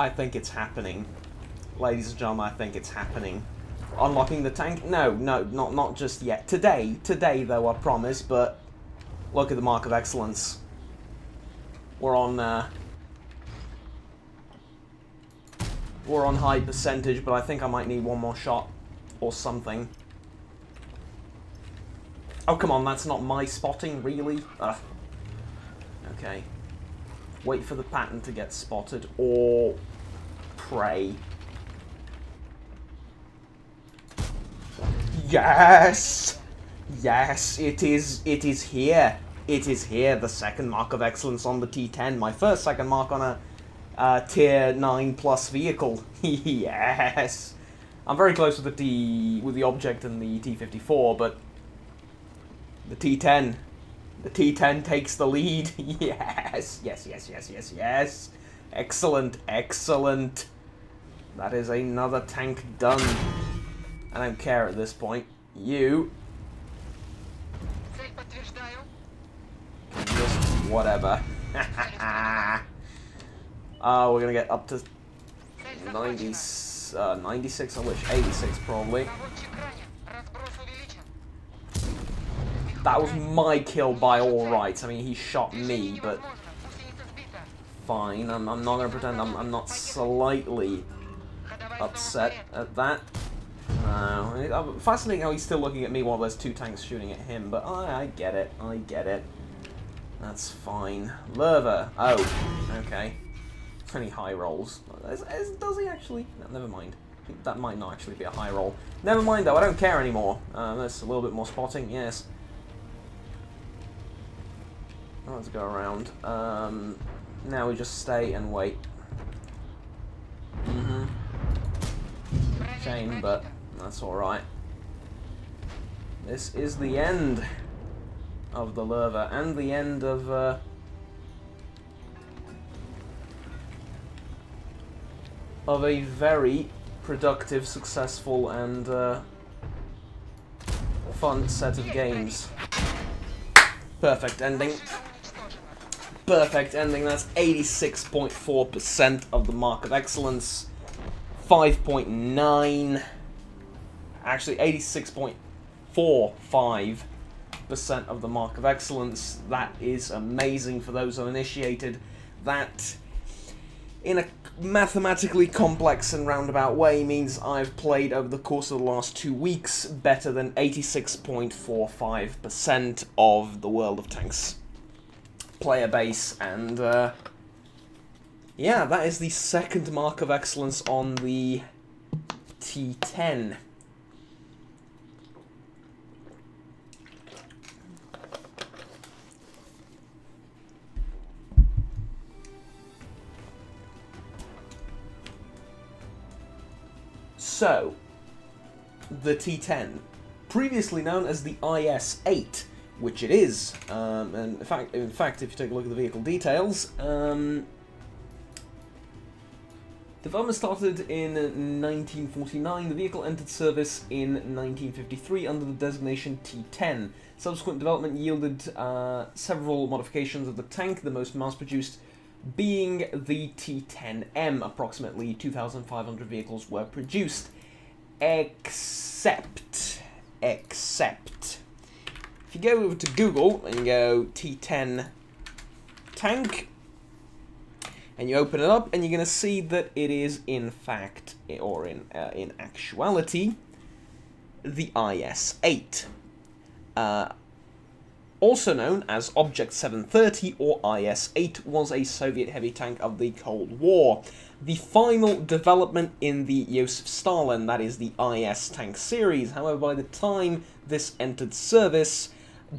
I think it's happening. Ladies and gentlemen, I think it's happening. Unlocking the tank? No, no, not, not just yet. Today, today though, I promise, but look at the mark of excellence. We're on, uh, we're on high percentage, but I think I might need one more shot or something. Oh, come on, that's not my spotting, really? Ugh. Okay. Wait for the pattern to get spotted, or pray. Yes! Yes, it is, it is here. It is here, the second mark of excellence on the T10. My first second mark on a uh, tier 9 plus vehicle. yes! I'm very close with the T, with the object and the T54, but the T10, the T10 takes the lead. yes, yes, yes, yes, yes, yes. Excellent, excellent. That is another tank done. I don't care at this point. You... Just whatever. oh, we're gonna get up to 90, uh, 96, I wish 86 probably. That was my kill by all rights. I mean, he shot me, but fine. I'm, I'm not gonna pretend I'm, I'm not slightly upset at that. No, fascinating how he's still looking at me while there's two tanks shooting at him, but I, I get it, I get it. That's fine. Lerva. Oh, okay. Any high rolls? Is, is, does he actually? No, never mind. That might not actually be a high roll. Never mind though, I don't care anymore. Uh, there's a little bit more spotting, yes. Let's go around. Um, now we just stay and wait. Mm-hmm. Shame, but that's alright. This is the end of the Lerva and the end of uh, of a very productive, successful and uh, fun set of games. Perfect ending. Perfect ending. That's 86.4% of the mark of excellence. 5.9 actually 86.45 percent of the mark of excellence. That is amazing for those uninitiated. That, in a mathematically complex and roundabout way, means I've played over the course of the last two weeks better than 86.45% of the World of Tanks player base, and uh, yeah, that is the second mark of excellence on the T10. So, the T10, previously known as the IS-8, which it is, um, and in fact, in fact, if you take a look at the vehicle details, um, development started in 1949. The vehicle entered service in 1953 under the designation T10. Subsequent development yielded uh, several modifications of the tank, the most mass-produced being the T10M. Approximately 2,500 vehicles were produced. Except, except, if you go over to Google and go T10 tank, and you open it up, and you're going to see that it is in fact, or in uh, in actuality, the IS-8. Uh, also known as Object 730 or IS-8, was a Soviet heavy tank of the Cold War. The final development in the Joseph Stalin, that is the IS tank series. However, by the time this entered service,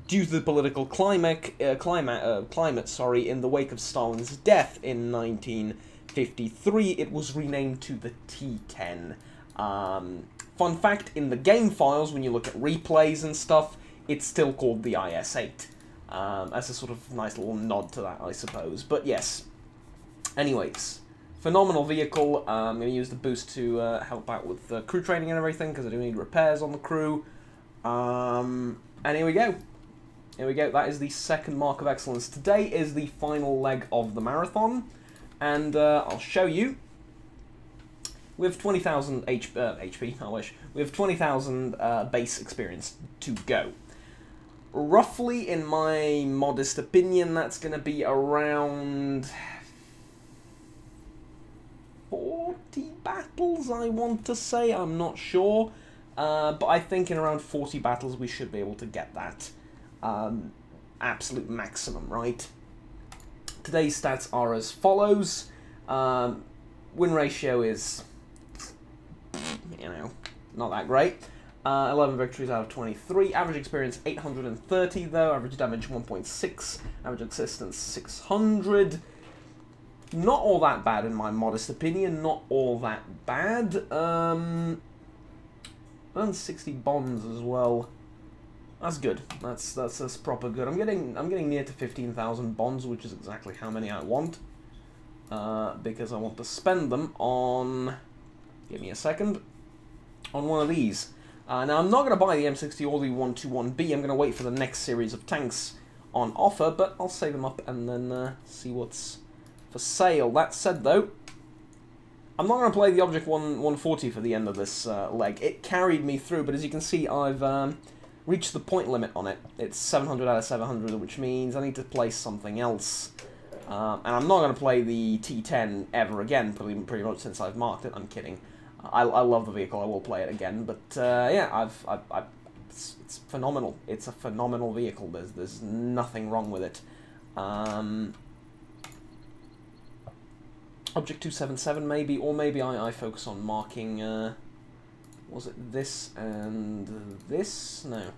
due to the political climate, uh, climate, uh, climate, sorry, in the wake of Stalin's death in 1953, it was renamed to the T-10. Um, fun fact, in the game files, when you look at replays and stuff, it's still called the IS-8. Um, as a sort of nice little nod to that, I suppose. But yes. Anyways, phenomenal vehicle. Um, I'm going to use the boost to uh, help out with the crew training and everything, because I do need repairs on the crew. Um, and here we go. Here we go. That is the second mark of excellence. Today is the final leg of the marathon, and uh, I'll show you We have 20,000 H- uh, HP, I wish. We have 20,000 uh, base experience to go. Roughly, in my modest opinion, that's going to be around 40 battles, I want to say. I'm not sure. Uh, but I think in around 40 battles we should be able to get that um, absolute maximum, right? Today's stats are as follows. Um, win ratio is, you know, not that great. Uh, 11 victories out of 23. Average experience 830 though. Average damage 1.6. Average existence 600. Not all that bad in my modest opinion. Not all that bad. Um, earned 60 bonds as well. That's good. That's that's that's proper good. I'm getting I'm getting near to 15,000 bonds, which is exactly how many I want. Uh, because I want to spend them on. Give me a second. On one of these. Uh, now, I'm not going to buy the M60 or the 121B. I'm going to wait for the next series of tanks on offer, but I'll save them up and then uh, see what's for sale. That said, though, I'm not going to play the Object 1 140 for the end of this uh, leg. It carried me through, but as you can see, I've um, reached the point limit on it. It's 700 out of 700, which means I need to play something else. Um, and I'm not going to play the T10 ever again, pretty, pretty much since I've marked it. I'm kidding. I, I love the vehicle. I will play it again. But uh, yeah, I've, I've, I've it's, it's, phenomenal. It's a phenomenal vehicle. There's there's nothing wrong with it. Um, Object 277 maybe, or maybe I, I focus on marking, uh, was it this and this? No.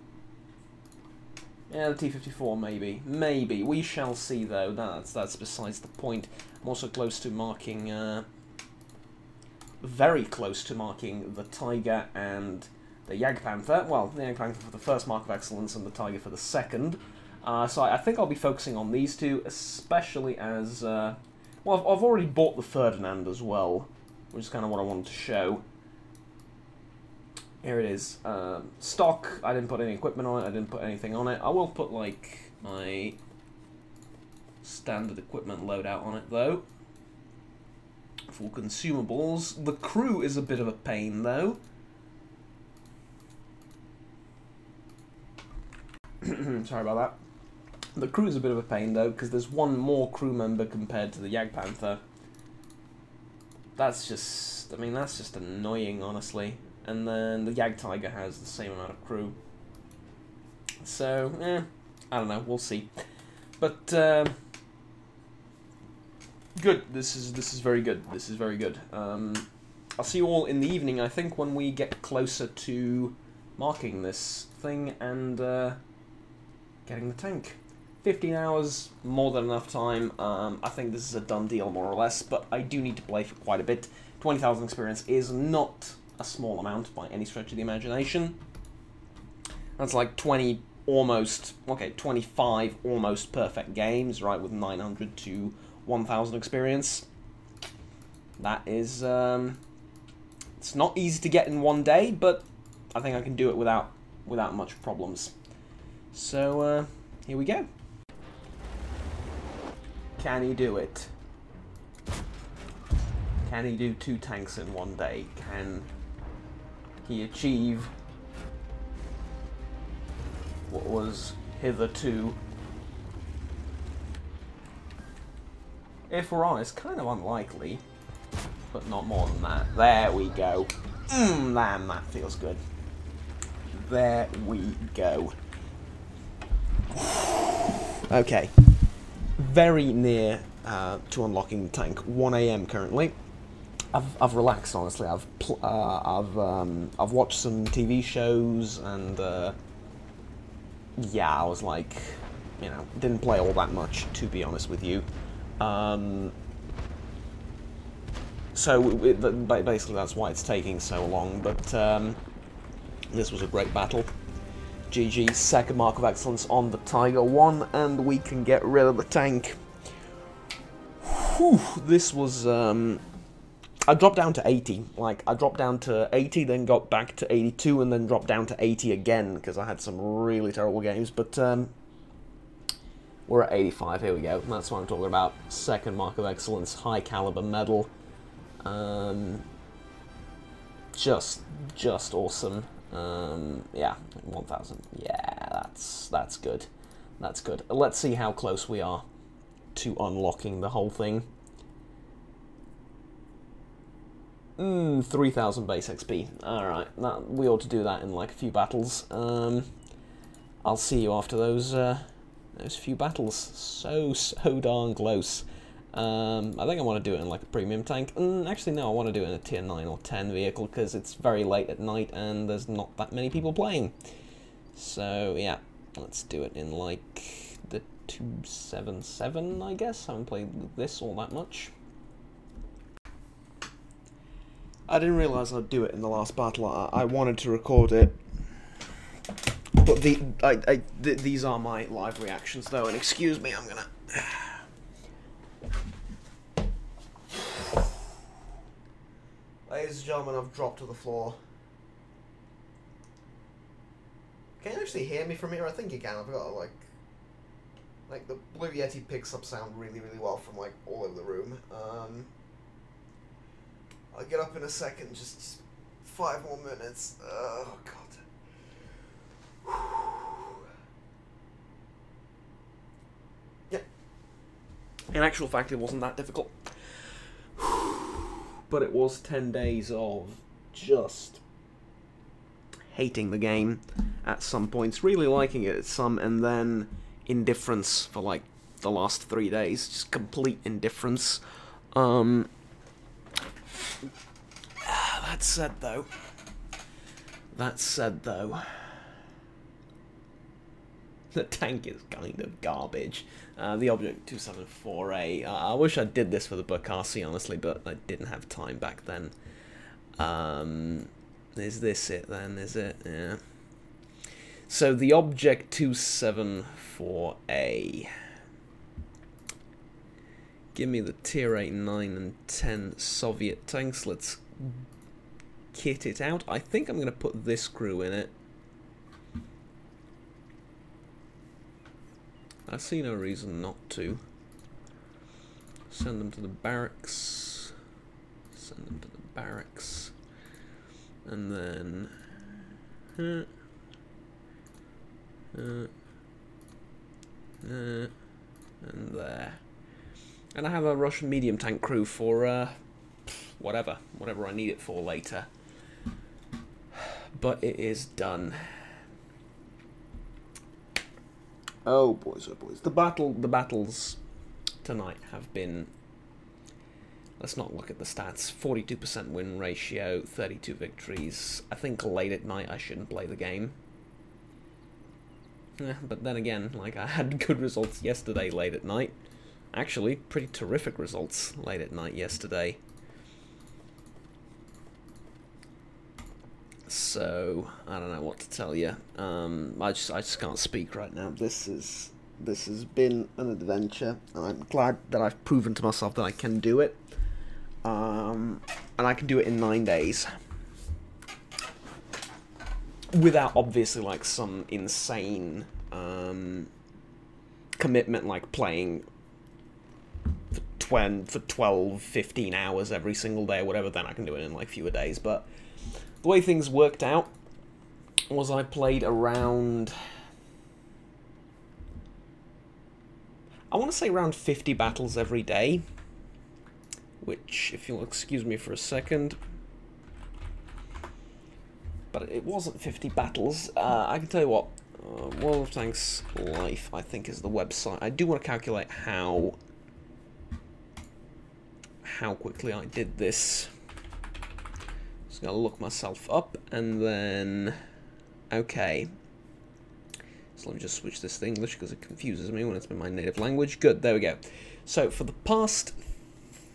Yeah, the T-54 maybe. Maybe. We shall see though, that's, that's besides the point. I'm also close to marking, uh, very close to marking the Tiger and the Jagdpanther. Well, the Jagdpanther for the first mark of excellence and the Tiger for the second. Uh, so I, I, think I'll be focusing on these two, especially as... Uh, well, I've, I've, already bought the Ferdinand as well, which is kind of what I wanted to show. Here it is. Um, stock, I didn't put any equipment on it, I didn't put anything on it. I will put, like, my standard equipment loadout on it, though for consumables. The crew is a bit of a pain, though. Sorry about that. The crew is a bit of a pain, though, because there's one more crew member compared to the Jagdpanther. That's just... I mean, that's just annoying, honestly. And then the Yag Jagdtiger has the same amount of crew. So, eh, I don't know, we'll see. But, uh, Good. This is this is very good. This is very good. Um, I'll see you all in the evening. I think when we get closer to marking this thing and uh, getting the tank. 15 hours, more than enough time. Um, I think this is a done deal, more or less, but I do need to play for quite a bit. 20,000 experience is not a small amount by any stretch of the imagination. That's like 20 almost, okay, 25 almost perfect games, right, with 900 to 1,000 experience. That is, um, it's not easy to get in one day, but I think I can do it without without much problems. So, uh, here we go. Can he do it? Can he do two tanks in one day? Can he achieve what was hitherto if we're honest, kind of unlikely. But not more than that. There we go. Mmm, man, that feels good. There we go. Okay. Very near uh, to unlocking the tank. 1am currently. I've, I've relaxed honestly. I've uh, I've um, I've watched some TV shows and uh, yeah, I was like, you know, didn't play all that much to be honest with you. Um, so it, basically that's why it's taking so long, but um, this was a great battle. GG, second mark of excellence on the Tiger 1, and we can get rid of the tank. Whew, this was... Um, I dropped down to 80. Like, I dropped down to 80, then got back to 82, and then dropped down to 80 again, because I had some really terrible games, but... Um, we're at 85, here we go. That's what I'm talking about. Second mark of excellence, high caliber medal. Um, just just awesome. Um, yeah, 1,000. Yeah, that's that's good. That's good. Let's see how close we are to unlocking the whole thing. Mm, 3,000 base XP. Alright, we ought to do that in like a few battles. Um, I'll see you after those, uh, those few battles. So, so darn close. Um, I think I want to do it in like a premium tank. Mm, actually, no, I want to do it in a tier 9 or 10 vehicle because it's very late at night and there's not that many people playing. So, yeah, let's do it in like the 277, I guess. I haven't played this all that much. I didn't realise I'd do it in the last battle. I, I wanted to record it, but the I, I th these are my live reactions though. And excuse me, I'm gonna. Ladies and gentlemen, I've dropped to the floor. Can you actually hear me from here? I think you can. I've got like, like the Blue Yeti picks up sound really, really well from like all over the room. Um, I'll get up in a second. Just five more minutes. Oh god. Yeah. In actual fact, it wasn't that difficult. But it was 10 days of just hating the game at some points, really liking it at some, and then indifference for like the last three days. Just complete indifference. Um, that said, though, that said, though, the tank is kind of garbage. Uh, the Object 274A, uh, I wish I did this for the Bakassi, honestly, but I didn't have time back then. Um, is this it then, is it? Yeah. So the Object 274A. Give me the tier 8, 9 and 10 Soviet tanks. Let's kit it out. I think I'm going to put this crew in it. I see no reason not to. Send them to the barracks. Send them to the barracks. And then... Uh, uh, uh, and there. And I have a Russian medium tank crew for uh, whatever, whatever I need it for later but it is done. Oh boys, oh boys. The battle, the battles tonight have been. Let's not look at the stats. 42% win ratio, 32 victories. I think late at night I shouldn't play the game. Yeah, but then again, like I had good results yesterday late at night. Actually, pretty terrific results late at night yesterday. So I don't know what to tell you. Um, I just I just can't speak right now. This is this has been an adventure, and I'm glad that I've proven to myself that I can do it. Um, and I can do it in nine days without obviously like some insane um, commitment, like playing for 20, for 12, 15 hours every single day or whatever. Then I can do it in like fewer days, but the way things worked out was I played around... I want to say around 50 battles every day. Which, if you'll excuse me for a second... But it wasn't 50 battles. Uh, I can tell you what, uh, World of Tanks Life, I think, is the website. I do want to calculate how how quickly I did this. Just gonna look myself up and then okay. So let me just switch this to English because it confuses me when it's been my native language. Good, there we go. So for the past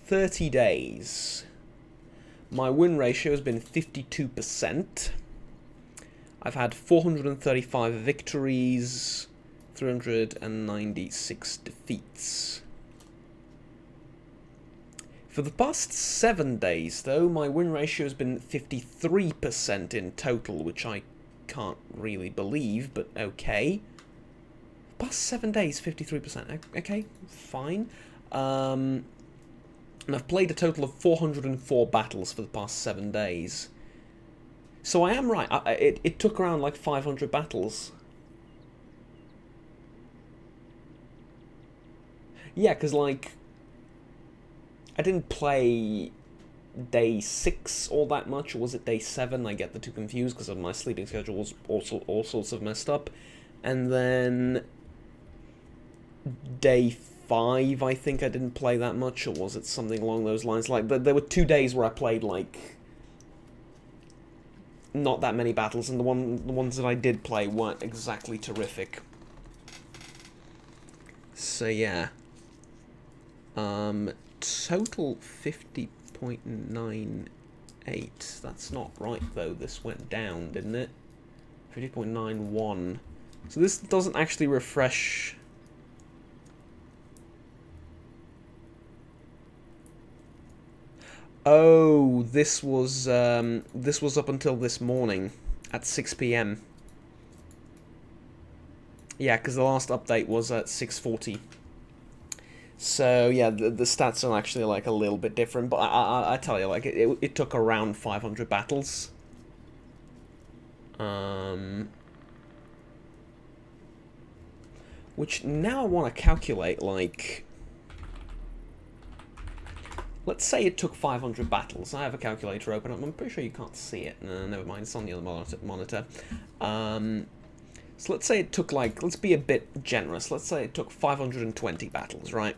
30 days, my win ratio has been 52%. I've had 435 victories, 396 defeats. For the past seven days, though, my win ratio has been 53% in total, which I can't really believe, but okay. Past seven days, 53%. Okay, fine. Um, and I've played a total of 404 battles for the past seven days. So I am right. I, it, it took around like 500 battles. Yeah, because like... I didn't play day 6 all that much, or was it day 7? I get the two confused because of my sleeping schedule was also all sorts of messed up. And then... Day 5, I think I didn't play that much, or was it something along those lines? Like, there were two days where I played, like not that many battles, and the one the ones that I did play weren't exactly terrific. So yeah. Um, total 50.98. That's not right though. This went down, didn't it? 50.91. So this doesn't actually refresh Oh, this was um, this was up until this morning at 6 p.m. Yeah, because the last update was at 6:40. So yeah, the, the stats are actually like a little bit different, but I I, I tell you, like it, it, it took around 500 battles. Um, which now I want to calculate like Let's say it took 500 battles. I have a calculator open. I'm pretty sure you can't see it. No, never mind. It's on the other monitor. Um, so let's say it took like, let's be a bit generous. Let's say it took 520 battles, right?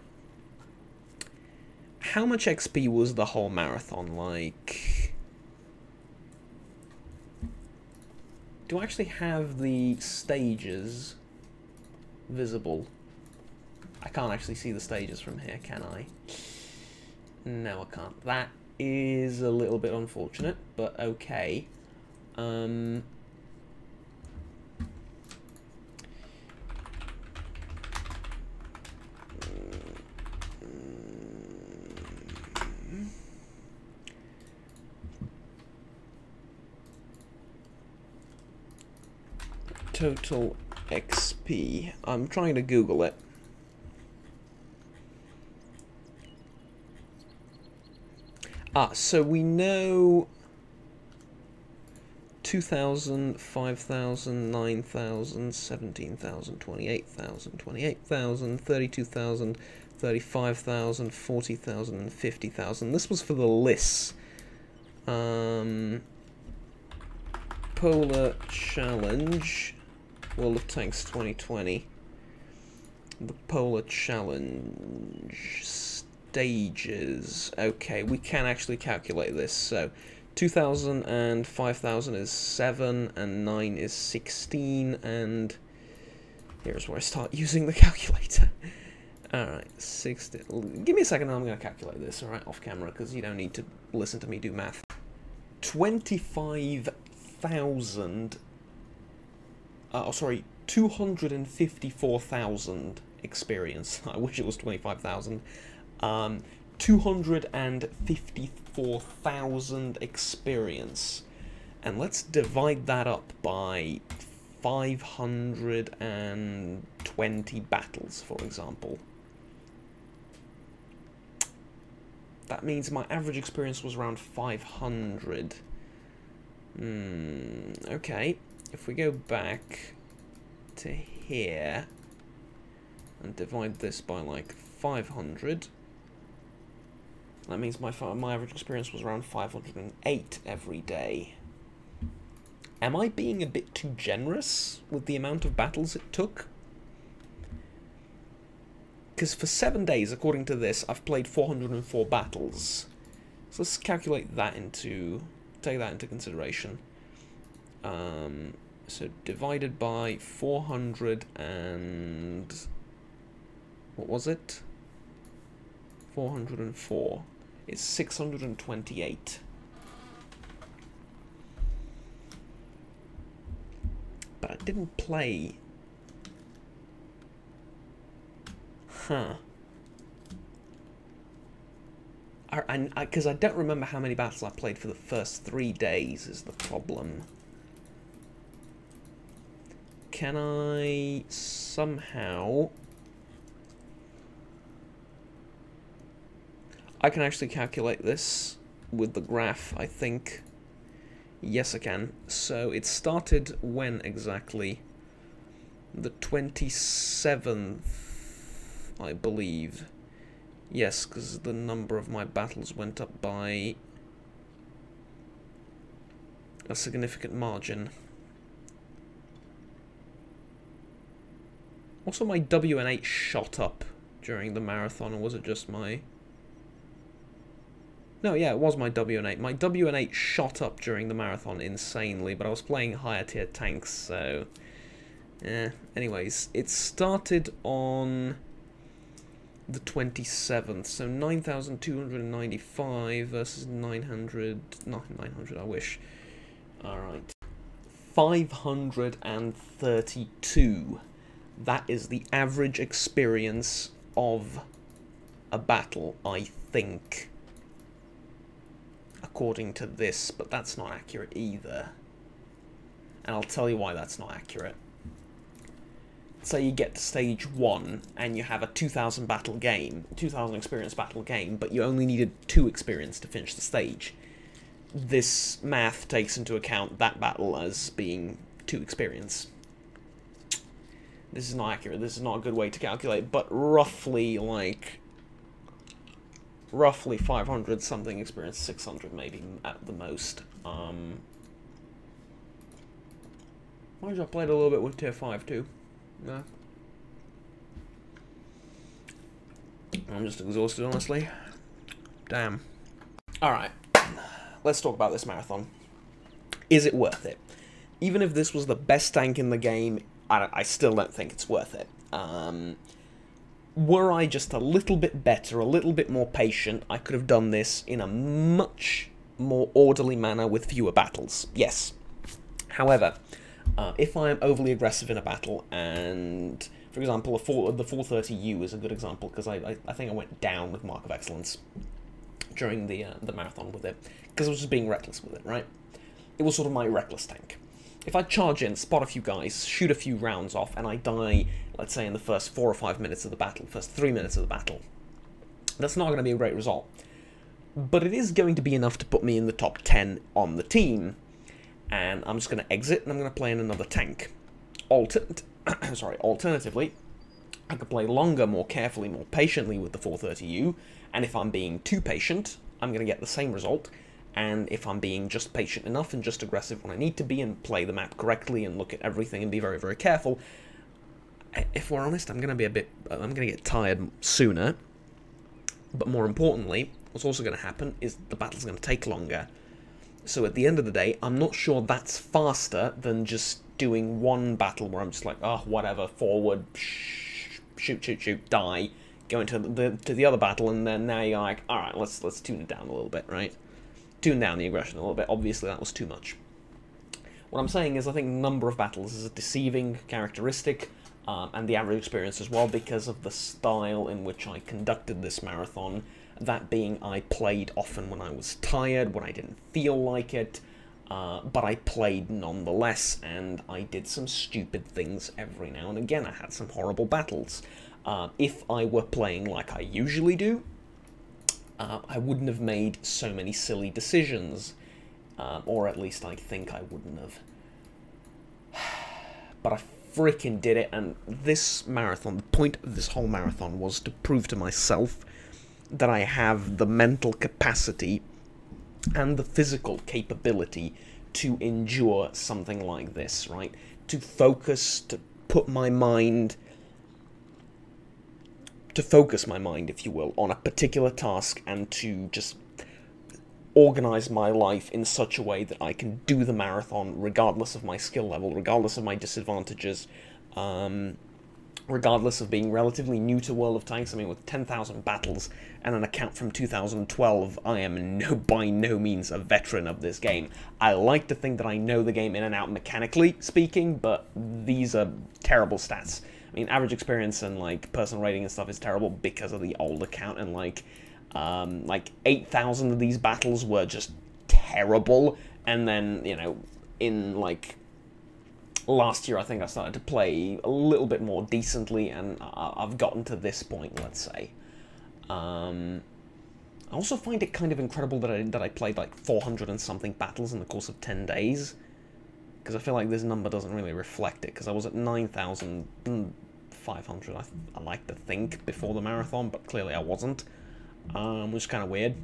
How much XP was the whole marathon? Like... Do I actually have the stages visible? I can't actually see the stages from here, can I? No, I can't. That is a little bit unfortunate, but okay. Um, total XP. I'm trying to Google it. Ah, so we know 2,000, 5,000, 9,000, 17,000, 28,000, 28,000, 32,000, 35,000, 40,000, and 50,000. This was for the lists. Um, Polar Challenge, World of Tanks 2020. The Polar Challenge stages. Okay, we can actually calculate this. So 2,000 and 5,000 is 7, and 9 is 16, and here's where I start using the calculator. Alright, 60. Give me a second I'm going to calculate this, alright, off camera, because you don't need to listen to me do math. 25,000. Uh, oh, sorry, 254,000 experience. I wish it was 25,000. Um, 254,000 experience. And let's divide that up by 520 battles, for example. That means my average experience was around 500. Hmm, okay. If we go back to here and divide this by like 500, that means my, my average experience was around 508 every day. Am I being a bit too generous with the amount of battles it took? Because for seven days, according to this, I've played 404 battles. So let's calculate that into, take that into consideration. Um, so divided by 400 and, what was it? 404 It's 628. But I didn't play... Huh. Because I, I, I don't remember how many battles I played for the first three days is the problem. Can I somehow I can actually calculate this with the graph, I think. Yes, I can. So it started when exactly? The 27th, I believe. Yes, because the number of my battles went up by a significant margin. Also, my WN8 shot up during the marathon, or was it just my... No, yeah, it was my WN8. My WN8 shot up during the marathon insanely, but I was playing higher tier tanks, so... Yeah. Anyways, it started on the 27th, so 9,295 versus 900... Not 900, I wish. Alright. 532. That is the average experience of a battle, I think according to this, but that's not accurate either. And I'll tell you why that's not accurate. Say you get to stage 1 and you have a 2000 battle game, 2000 experience battle game, but you only needed 2 experience to finish the stage. This math takes into account that battle as being 2 experience. This is not accurate, this is not a good way to calculate, but roughly like roughly 500 something experience, 600 maybe at the most. Um, I played a little bit with tier 5 too. No. I'm just exhausted, honestly. Damn. Alright, let's talk about this marathon. Is it worth it? Even if this was the best tank in the game, I, I still don't think it's worth it. Um, were I just a little bit better, a little bit more patient, I could have done this in a much more orderly manner with fewer battles. Yes. However, uh, if I am overly aggressive in a battle, and, for example, four, the 430U is a good example, because I, I, I, think I went down with Mark of Excellence during the, uh, the marathon with it, because I was just being reckless with it, right? It was sort of my reckless tank. If I charge in, spot a few guys, shoot a few rounds off, and I die let's say in the first four or five minutes of the battle, first three minutes of the battle. That's not going to be a great result. But it is going to be enough to put me in the top 10 on the team. And I'm just going to exit and I'm going to play in another tank. Alter sorry, alternatively, I could play longer, more carefully, more patiently with the 430U. And if I'm being too patient, I'm going to get the same result. And if I'm being just patient enough and just aggressive when I need to be and play the map correctly and look at everything and be very, very careful, if we're honest, I'm going to be a bit, I'm going to get tired sooner. But more importantly, what's also going to happen is the battle's going to take longer. So at the end of the day, I'm not sure that's faster than just doing one battle where I'm just like, oh, whatever, forward, shoot, shoot, shoot, die, go into the to the other battle, and then now you're like, all right, let's let's tune it down a little bit, right? Tune down the aggression a little bit. Obviously, that was too much. What I'm saying is, I think number of battles is a deceiving characteristic um, and the average experience as well because of the style in which I conducted this marathon. That being, I played often when I was tired, when I didn't feel like it, uh, but I played nonetheless, and I did some stupid things every now and again. I had some horrible battles. Uh, if I were playing like I usually do, uh, I wouldn't have made so many silly decisions, uh, or at least I think I wouldn't have. But I freaking did it. And this marathon, the point of this whole marathon was to prove to myself that I have the mental capacity and the physical capability to endure something like this, right? To focus, to put my mind, to focus my mind, if you will, on a particular task and to just organize my life in such a way that I can do the marathon regardless of my skill level, regardless of my disadvantages, um, regardless of being relatively new to World of Tanks. I mean, with 10,000 battles and an account from 2012, I am no by no means a veteran of this game. I like to think that I know the game in and out mechanically speaking, but these are terrible stats. I mean, average experience and, like, personal rating and stuff is terrible because of the old account and, like, um, like 8,000 of these battles were just terrible, and then, you know, in like last year I think I started to play a little bit more decently, and I've gotten to this point, let's say. Um, I also find it kind of incredible that I, that I played like 400 and something battles in the course of 10 days. Because I feel like this number doesn't really reflect it, because I was at 9,500, I, I like to think, before the marathon, but clearly I wasn't. Um, which is kind of weird.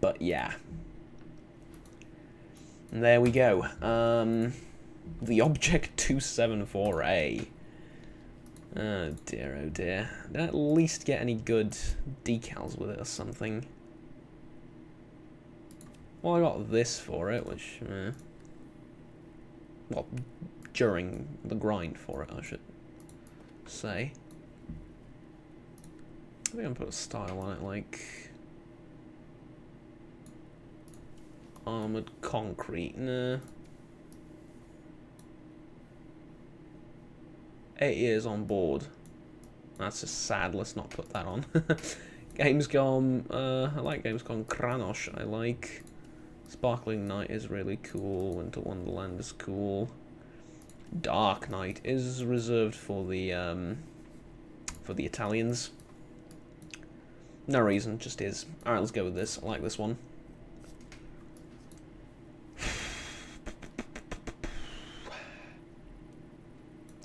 But yeah. And there we go. Um, the Object 274A. Oh dear, oh dear. Did I at least get any good decals with it or something? Well, I got this for it, which... Eh. Well, during the grind for it, I should say. I think I'm gonna put a style on it, like... Armored concrete, nah. Eight years on board. That's just sad, let's not put that on. Gamescom, uh, I like Gamescom Kranosh, I like. Sparkling Night is really cool, Winter Wonderland is cool. Dark Knight is reserved for the, um, for the Italians. No reason, just is. Alright, let's go with this. I like this one.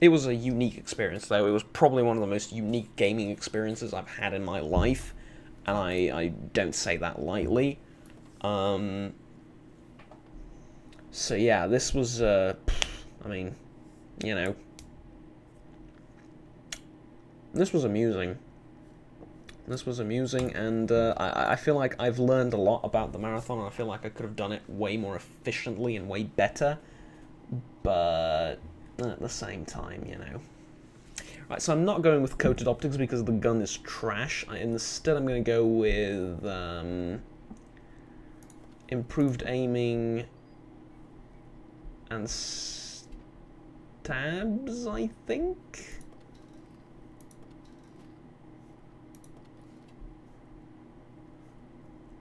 It was a unique experience, though. It was probably one of the most unique gaming experiences I've had in my life, and I, I don't say that lightly. Um, so yeah, this was, uh, I mean, you know, this was amusing. This was amusing, and uh, I, I feel like I've learned a lot about the marathon, and I feel like I could have done it way more efficiently and way better, but at the same time, you know. Right, so I'm not going with coated optics because the gun is trash. I, instead, I'm going to go with um, improved aiming and stabs, I think?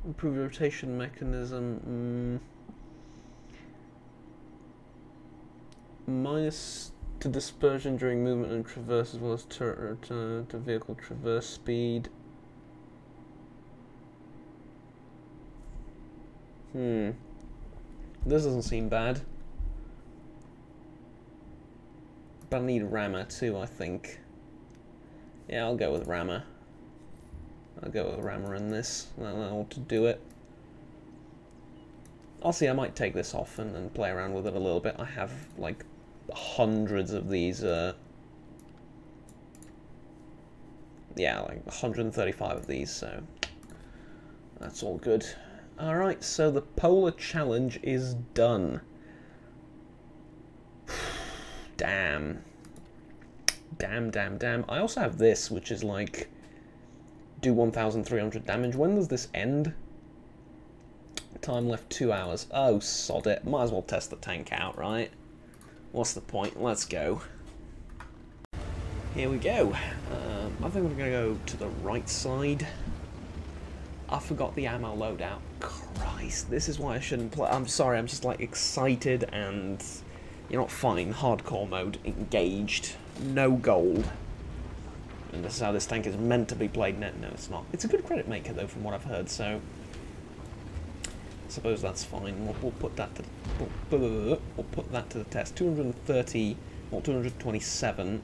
Improved rotation mechanism. Mm. minus to dispersion during movement and traverse as well as to, to, to vehicle traverse speed. Hmm. This doesn't seem bad. But I need rammer too, I think. Yeah, I'll go with rammer. I'll go with rammer in this. That'll ought to do it. I'll see, I might take this off and, and play around with it a little bit. I have, like, hundreds of these, uh, yeah, like 135 of these, so that's all good. Alright, so the Polar Challenge is done. Damn. Damn, damn, damn. I also have this, which is like, do 1,300 damage. When does this end? Time left two hours. Oh, sod it. Might as well test the tank out, right? what's the point? Let's go. Here we go. Um, I think we're going to go to the right side. I forgot the ammo loadout. Christ, this is why I shouldn't play. I'm sorry, I'm just like excited and, you know, fine. Hardcore mode, engaged, no gold. And this is how this tank is meant to be played. No, no, it's not. It's a good credit maker, though, from what I've heard, so I suppose that's fine. We'll, we'll put that to we'll, we'll put that to the test. 230 or 227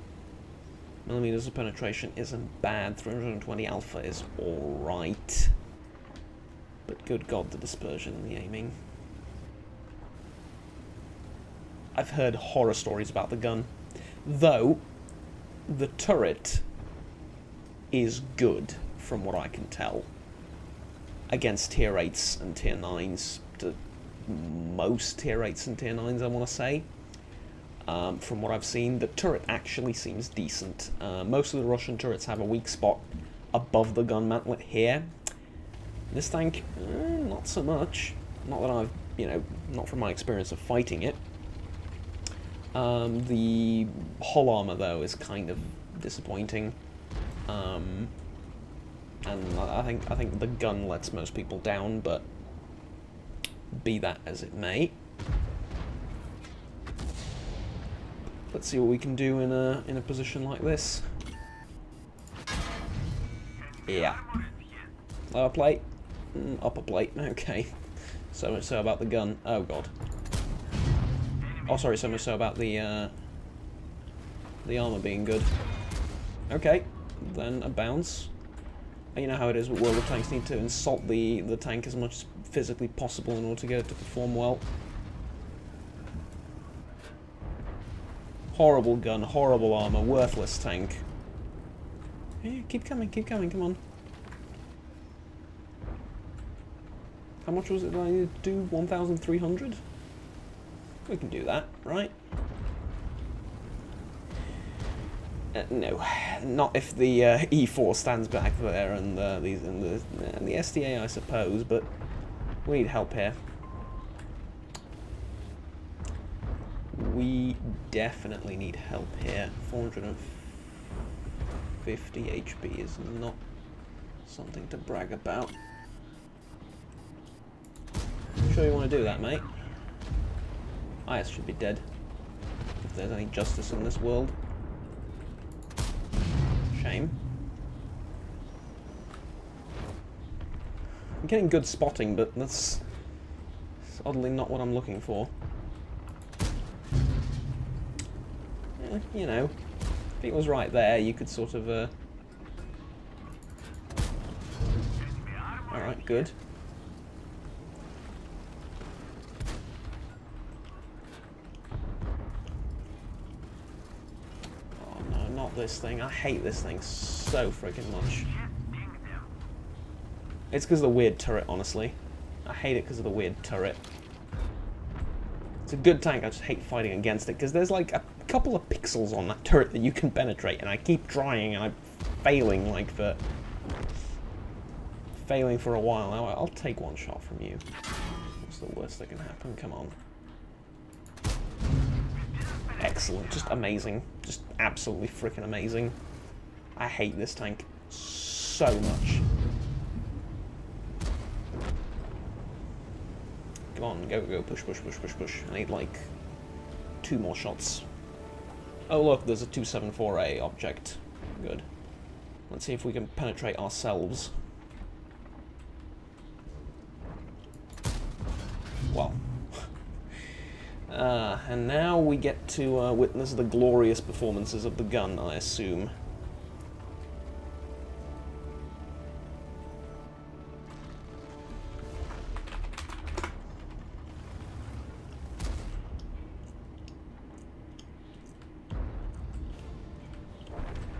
millimeters of penetration isn't bad. 320 alpha is all right. But good God, the dispersion and the aiming. I've heard horror stories about the gun, though the turret is good from what I can tell against tier 8s and tier 9s, to most tier 8s and tier 9s, I want to say. Um, from what I've seen, the turret actually seems decent. Uh, most of the Russian turrets have a weak spot above the gun mantlet here. This tank, eh, not so much. Not that I've, you know, not from my experience of fighting it. Um, the hull armor, though, is kind of disappointing. Um, and I think I think the gun lets most people down, but be that as it may. Let's see what we can do in a in a position like this. Yeah. Lower plate. Mm, upper plate. Okay. So so about the gun. Oh god. Oh, sorry. So much so about the uh, the armor being good. Okay. Then a bounce. You know how it is with World of Tanks. Need to insult the the tank as much as physically possible in order to get it to perform well. Horrible gun, horrible armor, worthless tank. Yeah, keep coming, keep coming, come on. How much was it that I needed to do? 1,300? We can do that, right? Uh, no, not if the uh, E4 stands back there and uh, these and the and the SDA, I suppose. But we need help here. We definitely need help here. 450 HP is not something to brag about. Sure you want to do that, mate? IS should be dead. If there's any justice in this world. Shame. I'm getting good spotting, but that's oddly not what I'm looking for. Eh, you know, if it was right there, you could sort of... Uh... Alright, good. Oh no, not this thing. I hate this thing so freaking much. It's because of the weird turret, honestly. I hate it because of the weird turret. It's a good tank, I just hate fighting against it, because there's like a couple of pixels on that turret that you can penetrate, and I keep trying, and I'm failing, like, for... Failing for a while. Now, I'll take one shot from you. What's the worst that can happen? Come on. Excellent. Just amazing. Just absolutely freaking amazing. I hate this tank so much. Come on, go, go, push, push, push, push, push. I need, like, two more shots. Oh, look, there's a 274A object. Good. Let's see if we can penetrate ourselves. Well. Uh, and now we get to uh, witness the glorious performances of the gun, I assume.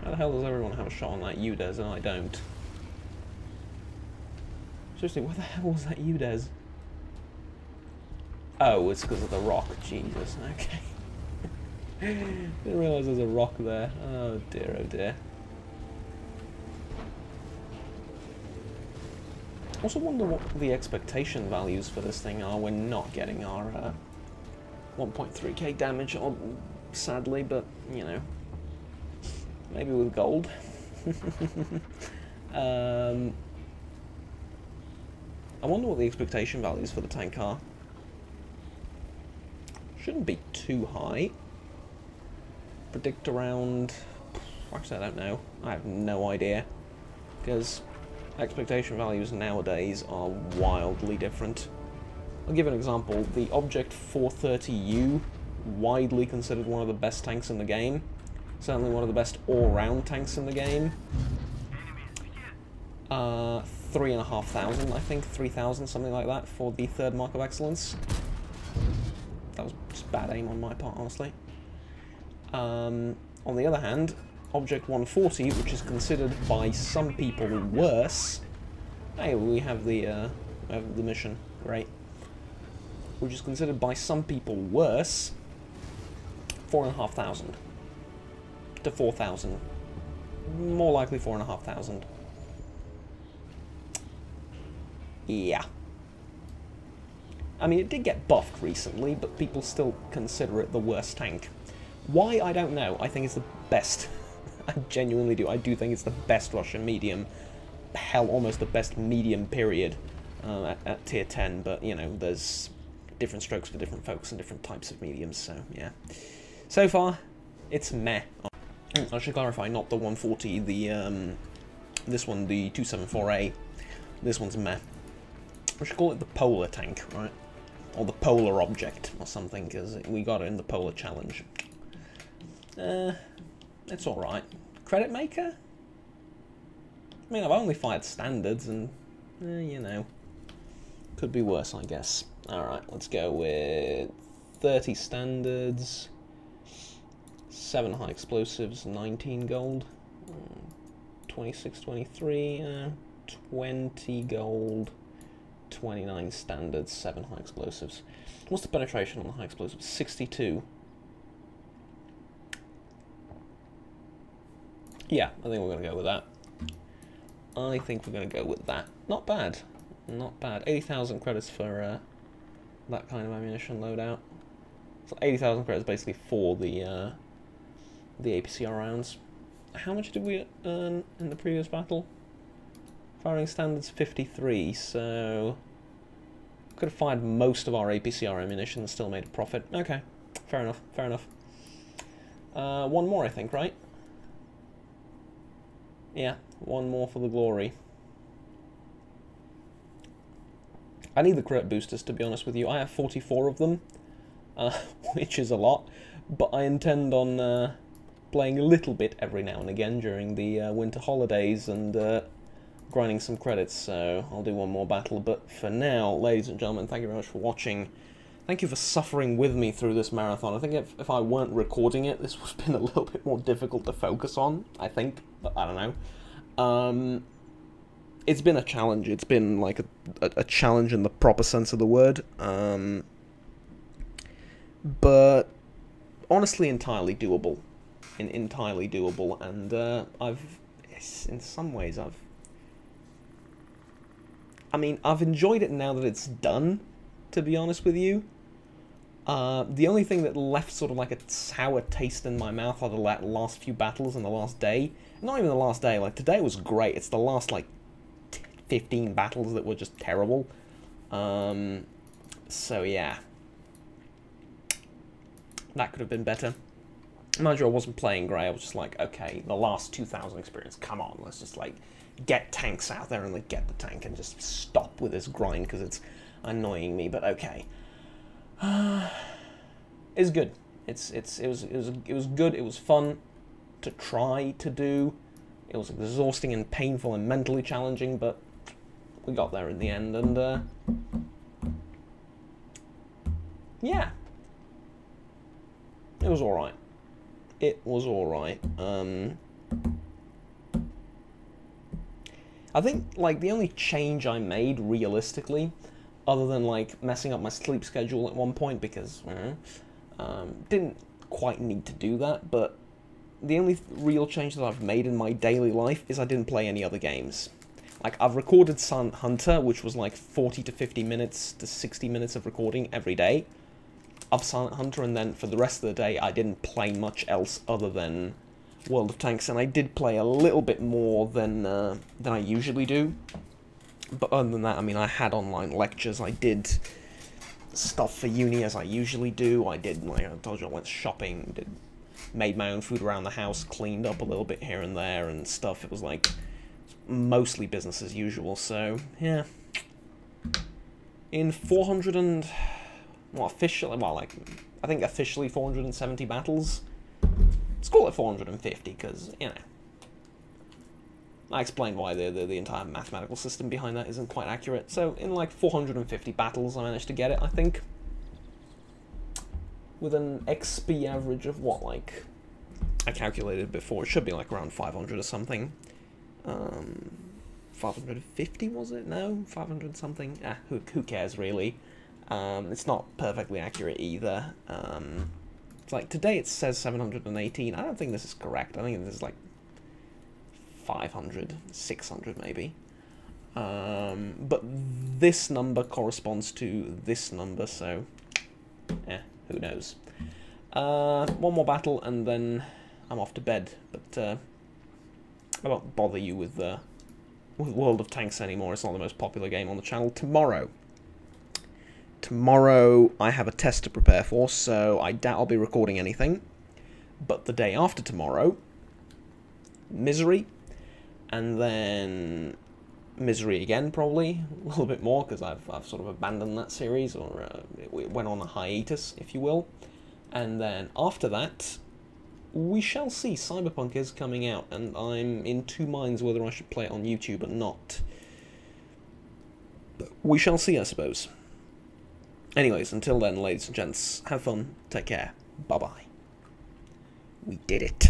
How the hell does everyone have a shot on that UDES and I don't? Seriously, what the hell was that UDES? Oh, it's because of the rock. Jesus, okay. Didn't realise there's a rock there. Oh dear, oh dear. Also wonder what the expectation values for this thing are. We're not getting our uh, 1.3k damage, sadly, but, you know. Maybe with gold. um, I wonder what the expectation values for the tank are. Shouldn't be too high. Predict around... Actually, I don't know. I have no idea. Because expectation values nowadays are wildly different. I'll give an example. The Object 430U, widely considered one of the best tanks in the game. Certainly one of the best all-round tanks in the game. Uh, 3,500, I think, 3,000, something like that, for the third Mark of Excellence. That was just bad aim on my part, honestly. Um, on the other hand, Object 140, which is considered by some people worse. Hey, we have the uh, we have the mission. Great. Which is considered by some people worse. Four and a half thousand to four thousand. More likely four and a half thousand. Yeah. I mean, it did get buffed recently, but people still consider it the worst tank. Why, I don't know. I think it's the best I genuinely do. I do think it's the best Russian medium. Hell, almost the best medium period uh, at, at, tier 10, but, you know, there's different strokes for different folks and different types of mediums, so, yeah. So far, it's meh. I should clarify, not the 140, the, um, this one, the 274A. This one's meh. We should call it the polar tank, right? Or the polar object, or something, because we got it in the polar challenge. Uh, it's alright. Credit maker? I mean, I've only fired standards, and, eh, you know, could be worse, I guess. Alright, let's go with 30 standards, 7 high explosives, 19 gold, 26, 23, uh, 20 gold, 29 standards, 7 high explosives. What's the penetration on the high explosives? 62. Yeah, I think we're going to go with that. I think we're going to go with that. Not bad. Not bad. 80,000 credits for uh, that kind of ammunition loadout. So 80,000 credits basically for the uh, the APCR rounds. How much did we earn in the previous battle? Firing standards 53, so... Could have fired most of our APCR ammunition and still made a profit. Okay, fair enough, fair enough. Uh, one more, I think, right? Yeah, one more for the glory. I need the crit boosters, to be honest with you. I have 44 of them, uh, which is a lot, but I intend on uh, playing a little bit every now and again during the uh, winter holidays and uh, grinding some credits, so I'll do one more battle. But for now, ladies and gentlemen, thank you very much for watching. Thank you for suffering with me through this marathon. I think if, if I weren't recording it, this would have been a little bit more difficult to focus on, I think, but I don't know. Um, it's been a challenge. It's been like a, a, a, challenge in the proper sense of the word. Um, but honestly, entirely doable. In, entirely doable, and uh, I've, in some ways, I've. I mean, I've enjoyed it now that it's done. To be honest with you, uh, the only thing that left sort of like a sour taste in my mouth are the last few battles in the last day. Not even the last day. Like today was great. It's the last like 15 battles that were just terrible. Um, so yeah. That could have been better. Mind you, I wasn't playing Grey, I was just like, okay, the last 2,000 experience, come on, let's just like get tanks out there and like get the tank and just stop with this grind because it's annoying me, but okay. it's good. It's, it's, it was, it was, it was good, it was fun to try to do. It was exhausting and painful and mentally challenging, but we got there in the end, and uh, yeah, it was all right. It was all right. Um, I think like the only change I made realistically, other than like messing up my sleep schedule at one point because uh, um, didn't quite need to do that, but the only real change that I've made in my daily life is I didn't play any other games. Like, I've recorded Silent Hunter, which was like 40 to 50 minutes to 60 minutes of recording every day of Silent Hunter, and then for the rest of the day, I didn't play much else other than World of Tanks, and I did play a little bit more than, uh, than I usually do. But other than that, I mean, I had online lectures, I did stuff for uni as I usually do, I did, like I told you, I went shopping, did, made my own food around the house, cleaned up a little bit here and there and stuff. It was like mostly business as usual, so, yeah. In 400 and... Well, officially, well, like, I think officially 470 battles. Let's call it 450, because, you know. I explained why the, the, the entire mathematical system behind that isn't quite accurate. So, in like 450 battles, I managed to get it, I think. With an XP average of what, like... I calculated before, it should be like around 500 or something. Um, 550 was it? No, 500 something. Ah, who, who cares really? Um, it's not perfectly accurate either. Um, like today it says 718. I don't think this is correct. I think this is like 500, 600 maybe. Um, but this number corresponds to this number, so eh, who knows. Uh, one more battle and then I'm off to bed. But uh, I won't bother you with, uh, with World of Tanks anymore. It's not the most popular game on the channel. Tomorrow. Tomorrow I have a test to prepare for, so I doubt I'll be recording anything. But the day after tomorrow, Misery, and then Misery again, probably a little bit more because I've I've sort of abandoned that series or uh, it went on a hiatus, if you will. And then after that, we shall see. Cyberpunk is coming out, and I'm in two minds whether I should play it on YouTube or not. But we shall see, I suppose. Anyways, until then, ladies and gents, have fun, take care, bye bye. We did it.